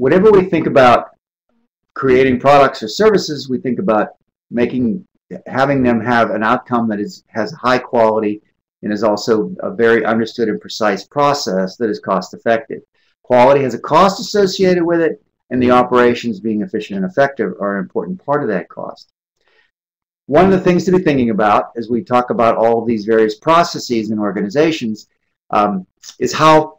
whenever we think about creating products or services, we think about making having them have an outcome that is has high quality and is also a very understood and precise process that is cost effective. Quality has a cost associated with it, and the operations being efficient and effective are an important part of that cost. One of the things to be thinking about as we talk about all of these various processes and organizations um, is how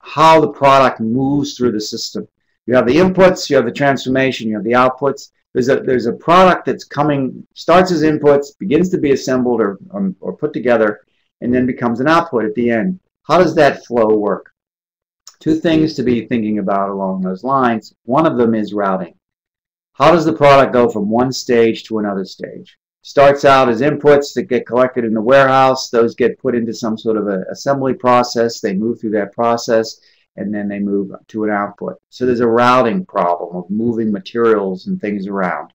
how the product moves through the system. You have the inputs, you have the transformation, you have the outputs. There's a there's a product that's coming, starts as inputs, begins to be assembled or, or, or put together, and then becomes an output at the end. How does that flow work? Two things to be thinking about along those lines. One of them is routing. How does the product go from one stage to another stage? Starts out as inputs that get collected in the warehouse. Those get put into some sort of an assembly process. They move through that process and then they move to an output. So there's a routing problem of moving materials and things around.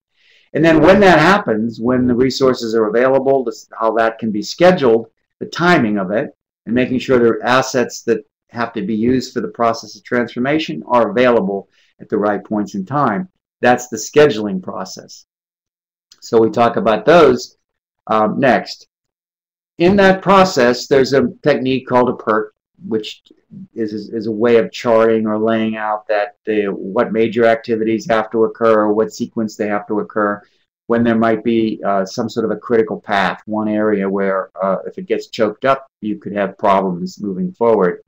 And then when that happens, when the resources are available, how that can be scheduled, the timing of it, and making sure there are assets that have to be used for the process of transformation are available at the right points in time. That's the scheduling process. So we talk about those um, next. In that process, there's a technique called a PERT, which is, is a way of charting or laying out that the, what major activities have to occur, what sequence they have to occur, when there might be uh, some sort of a critical path, one area where uh, if it gets choked up, you could have problems moving forward.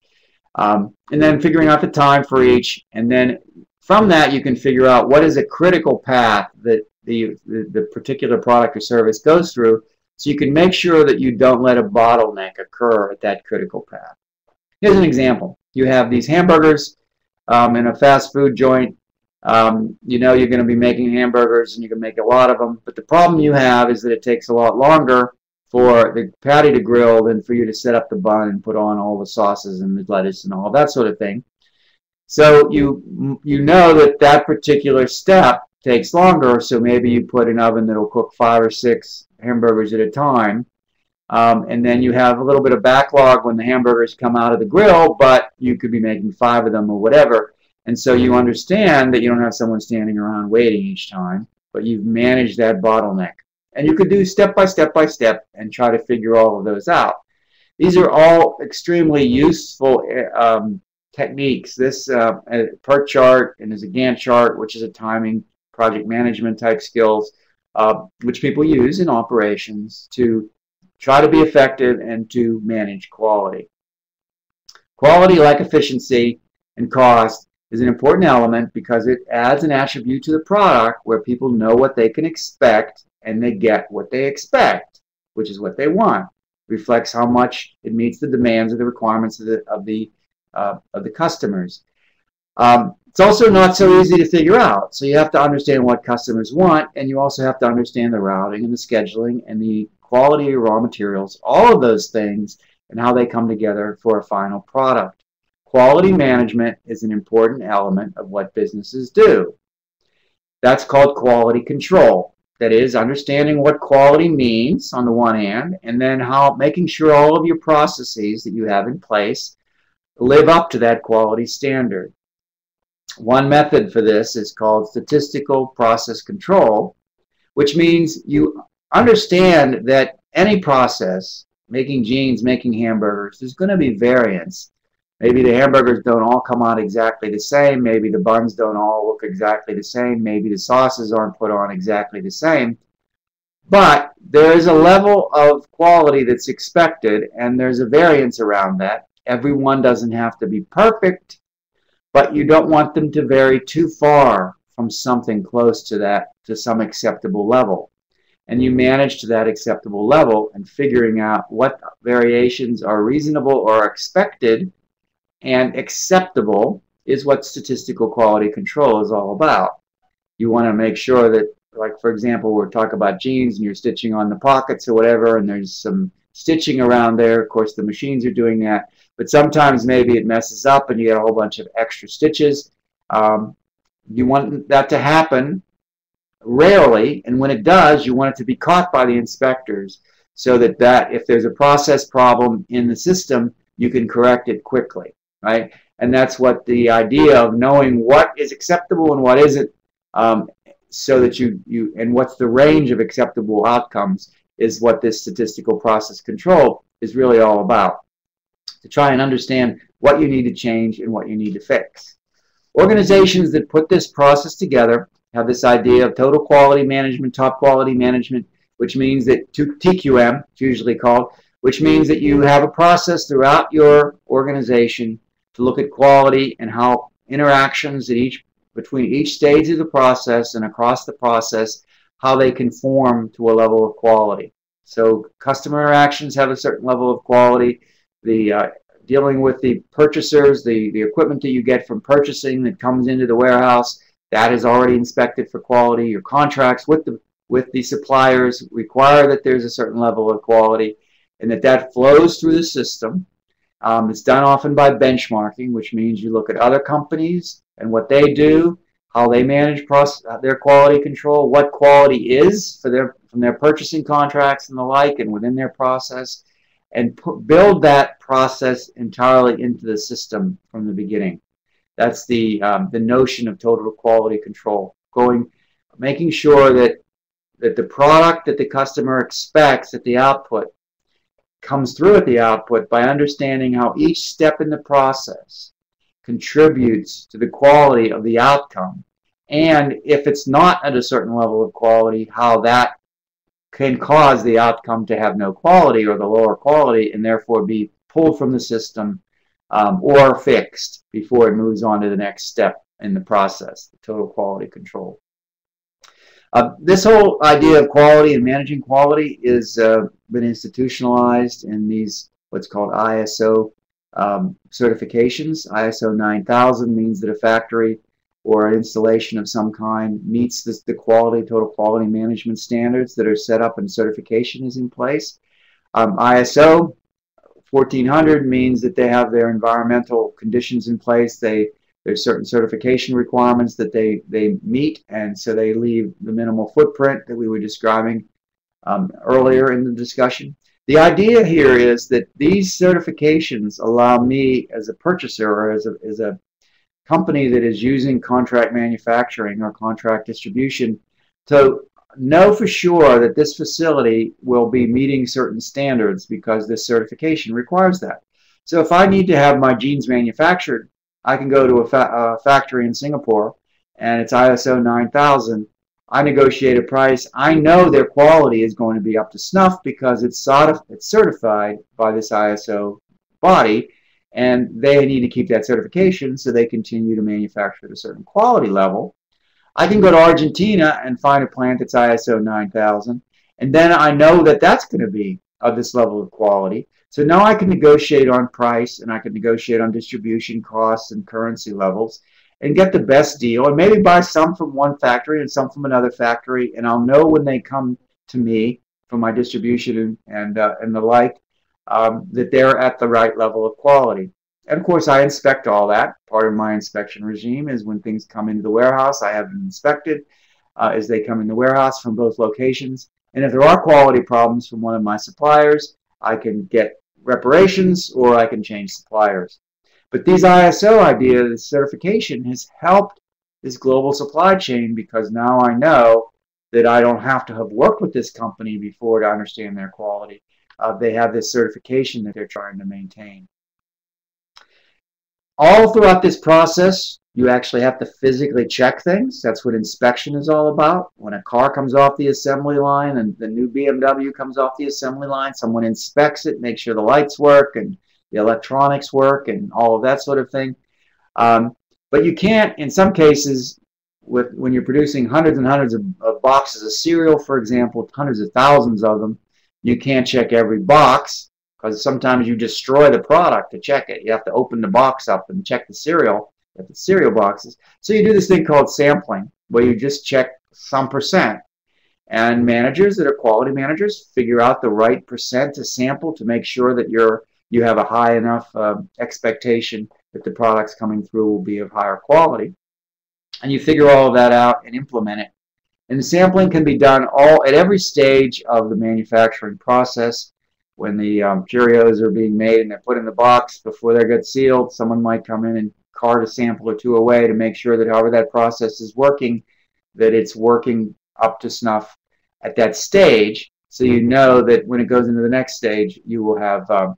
Um, and then figuring out the time for each, and then from that you can figure out what is a critical path that the, the, the particular product or service goes through so you can make sure that you don't let a bottleneck occur at that critical path. Here's an example. You have these hamburgers um, in a fast food joint. Um, you know you're going to be making hamburgers and you can make a lot of them, but the problem you have is that it takes a lot longer for the patty to grill than for you to set up the bun and put on all the sauces and the lettuce and all that sort of thing. So you you know that that particular step takes longer, so maybe you put an oven that'll cook five or six hamburgers at a time. Um, and then you have a little bit of backlog when the hamburgers come out of the grill, but you could be making five of them or whatever. And so you understand that you don't have someone standing around waiting each time, but you've managed that bottleneck. And you could do step by step by step and try to figure all of those out. These are all extremely useful um, techniques. This uh, PERT chart and is a Gantt chart, which is a timing project management type skills, uh, which people use in operations to try to be effective and to manage quality. Quality, like efficiency and cost, is an important element because it adds an attribute to the product where people know what they can expect and they get what they expect, which is what they want. Reflects how much it meets the demands of the requirements of the of the uh, of the customers. Um, it's also not so easy to figure out. So you have to understand what customers want, and you also have to understand the routing and the scheduling and the quality of raw materials, all of those things, and how they come together for a final product. Quality management is an important element of what businesses do. That's called quality control. That is, understanding what quality means on the one hand, and then how making sure all of your processes that you have in place live up to that quality standard. One method for this is called statistical process control, which means you understand that any process, making jeans, making hamburgers, there's going to be variance. Maybe the hamburgers don't all come out exactly the same. Maybe the buns don't all look exactly the same. Maybe the sauces aren't put on exactly the same. But there is a level of quality that's expected, and there's a variance around that. Everyone doesn't have to be perfect, but you don't want them to vary too far from something close to that, to some acceptable level and you manage to that acceptable level and figuring out what variations are reasonable or expected and acceptable is what statistical quality control is all about. You want to make sure that, like for example, we're talking about jeans and you're stitching on the pockets or whatever, and there's some stitching around there. Of course, the machines are doing that, but sometimes maybe it messes up and you get a whole bunch of extra stitches. Um, you want that to happen rarely, and when it does, you want it to be caught by the inspectors so that, that if there's a process problem in the system, you can correct it quickly, right? And that's what the idea of knowing what is acceptable and what isn't, um, so that you, you, and what's the range of acceptable outcomes is what this statistical process control is really all about. To try and understand what you need to change and what you need to fix. Organizations that put this process together have this idea of total quality management, top quality management, which means that TQM, it's usually called, which means that you have a process throughout your organization to look at quality and how interactions at each between each stage of the process and across the process, how they conform to a level of quality. So customer interactions have a certain level of quality. The uh, dealing with the purchasers, the, the equipment that you get from purchasing that comes into the warehouse, that is already inspected for quality. Your contracts with the with the suppliers require that there's a certain level of quality and that that flows through the system. Um, it's done often by benchmarking, which means you look at other companies and what they do, how they manage their quality control, what quality is for their from their purchasing contracts and the like, and within their process, and put, build that process entirely into the system from the beginning. That's the um, the notion of total quality control. Going, making sure that that the product that the customer expects at the output comes through at the output by understanding how each step in the process contributes to the quality of the outcome. And if it's not at a certain level of quality, how that can cause the outcome to have no quality or the lower quality and therefore be pulled from the system um, or fixed before it moves on to the next step in the process, the total quality control. Uh, this whole idea of quality and managing quality has uh, been institutionalized in these what's called ISO um, certifications. ISO 9000 means that a factory or an installation of some kind meets the quality, total quality management standards that are set up and certification is in place. Um, ISO 1400 means that they have their environmental conditions in place. They there's certain certification requirements that they, they meet, and so they leave the minimal footprint that we were describing um, earlier in the discussion. The idea here is that these certifications allow me as a purchaser or as a, as a company that is using contract manufacturing or contract distribution to know for sure that this facility will be meeting certain standards because this certification requires that. So if I need to have my jeans manufactured, I can go to a, fa a factory in Singapore and it's ISO 9000. I negotiate a price. I know their quality is going to be up to snuff because it's, it's certified by this ISO body and they need to keep that certification so they continue to manufacture at a certain quality level. I can go to Argentina and find a plant that's ISO 9000, and then I know that that's going to be of this level of quality. So now I can negotiate on price and I can negotiate on distribution costs and currency levels and get the best deal and maybe buy some from one factory and some from another factory and I'll know when they come to me for my distribution and, and, uh, and the like um, that they're at the right level of quality. And of course, I inspect all that. Part of my inspection regime is when things come into the warehouse, I have them inspected uh, as they come in the warehouse from both locations. And if there are quality problems from one of my suppliers, I can get reparations or I can change suppliers. But these ISO ideas, this certification, has helped this global supply chain because now I know that I don't have to have worked with this company before to understand their quality uh, they have this certification that they're trying to maintain. All throughout this process, you actually have to physically check things. That's what inspection is all about. When a car comes off the assembly line and the new BMW comes off the assembly line, someone inspects it, makes sure the lights work and the electronics work and all of that sort of thing. Um, but you can't, in some cases, with when you're producing hundreds and hundreds of, of boxes of cereal, for example, hundreds of thousands of them, you can't check every box because sometimes you destroy the product to check it. You have to open the box up and check the cereal at the cereal boxes. So you do this thing called sampling where you just check some percent. And managers that are quality managers figure out the right percent to sample to make sure that you're you have a high enough uh, expectation that the products coming through will be of higher quality. And you figure all of that out and implement it and sampling can be done all at every stage of the manufacturing process. When the um, Cheerios are being made and they're put in the box before they get sealed, someone might come in and cart a sample or two away to make sure that however that process is working, that it's working up to snuff at that stage. So you know that when it goes into the next stage, you will have um,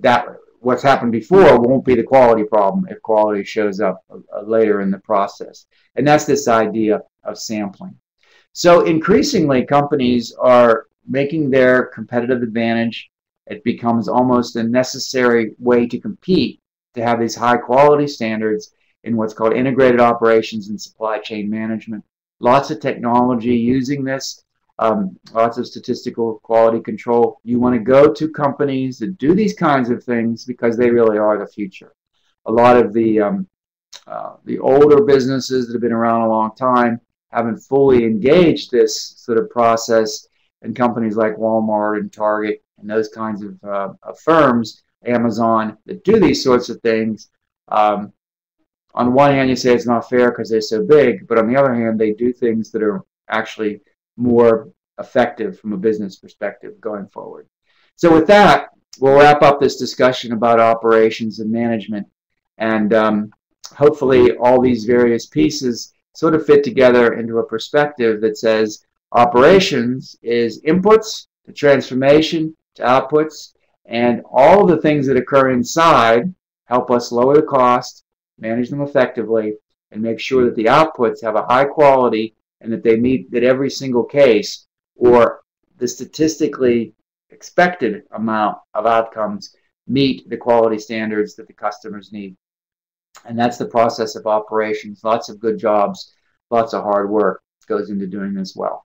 that what's happened before won't be the quality problem if quality shows up uh, later in the process. And that's this idea of sampling. So increasingly, companies are making their competitive advantage. It becomes almost a necessary way to compete to have these high quality standards in what's called integrated operations and supply chain management. Lots of technology using this, um, lots of statistical quality control. You want to go to companies that do these kinds of things because they really are the future. A lot of the um, uh, the older businesses that have been around a long time haven't fully engaged this sort of process and companies like Walmart and Target and those kinds of, uh, of firms, Amazon, that do these sorts of things. Um, on one hand, you say it's not fair because they're so big, but on the other hand, they do things that are actually more effective from a business perspective going forward. So, with that, we'll wrap up this discussion about operations and management. And um, hopefully, all these various pieces sort of fit together into a perspective that says Operations is inputs to transformation to outputs, and all the things that occur inside help us lower the cost, manage them effectively, and make sure that the outputs have a high quality and that they meet that every single case or the statistically expected amount of outcomes meet the quality standards that the customers need. And that's the process of operations. Lots of good jobs, lots of hard work goes into doing this well.